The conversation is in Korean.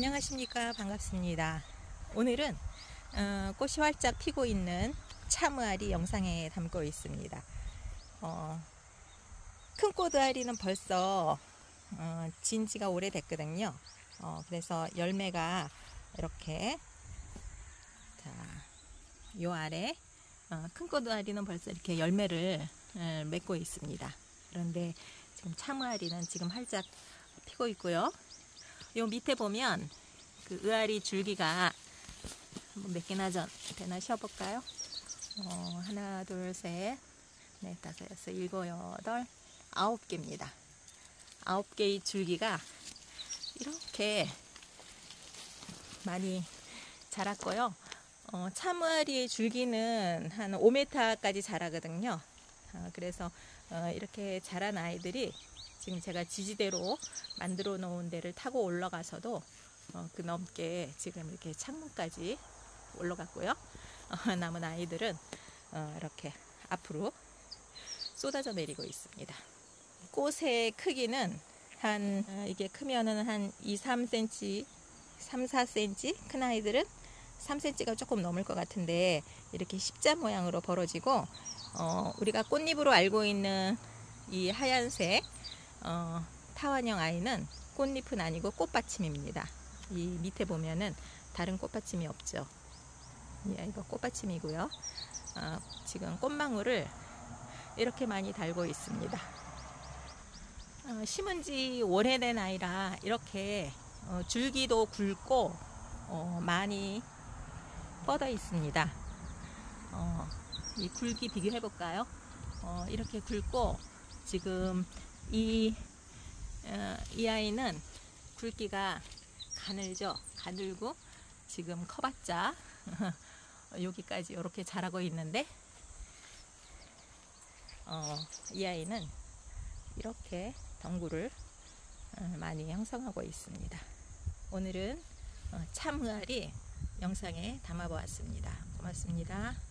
안녕하십니까. 반갑습니다. 오늘은 어, 꽃이 활짝 피고 있는 참의아리 영상에 담고 있습니다. 어, 큰 꽃의아리는 벌써 어, 진지가 오래됐거든요. 어, 그래서 열매가 이렇게 자, 요 아래 어, 큰 꽃의아리는 벌써 이렇게 열매를 에, 맺고 있습니다. 그런데 지금 참의아리는 지금 활짝 피고 있고요 요 밑에 보면 그 의아리 줄기가 몇 개나 전 되나 쉬어볼까요? 어, 하나, 둘, 셋, 넷, 다섯, 여섯, 일곱, 여덟, 아홉 개입니다. 아홉 개의 줄기가 이렇게 많이 자랐고요. 어, 참의아리의 줄기는 한 5m까지 자라거든요. 어, 그래서 어, 이렇게 자란 아이들이 지금 제가 지지대로 만들어 놓은 데를 타고 올라가서도 어, 그 넘게 지금 이렇게 창문까지 올라갔고요. 어, 남은 아이들은 어, 이렇게 앞으로 쏟아져 내리고 있습니다. 꽃의 크기는 한 어, 이게 크면은 한 2, 3cm, 3, 4cm 큰 아이들은 3cm가 조금 넘을 것 같은데 이렇게 십자 모양으로 벌어지고 어, 우리가 꽃잎으로 알고 있는 이 하얀색 어, 타원형 아이는 꽃잎은 아니고 꽃받침입니다. 이 밑에 보면은 다른 꽃받침이 없죠. 예, 이거 꽃받침이고요. 어, 지금 꽃망울을 이렇게 많이 달고 있습니다. 어, 심은 지 오래된 아이라 이렇게 어, 줄기도 굵고 어, 많이 뻗어 있습니다. 어, 이 굵기 비교해 볼까요? 어, 이렇게 굵고 지금 이, 어, 이 아이는 굵기가 가늘죠. 가늘고 지금 커봤자 여기까지 이렇게 자라고 있는데 어, 이 아이는 이렇게 덩굴을 어, 많이 형성하고 있습니다. 오늘은 어, 참의아리 영상에 담아보았습니다. 고맙습니다.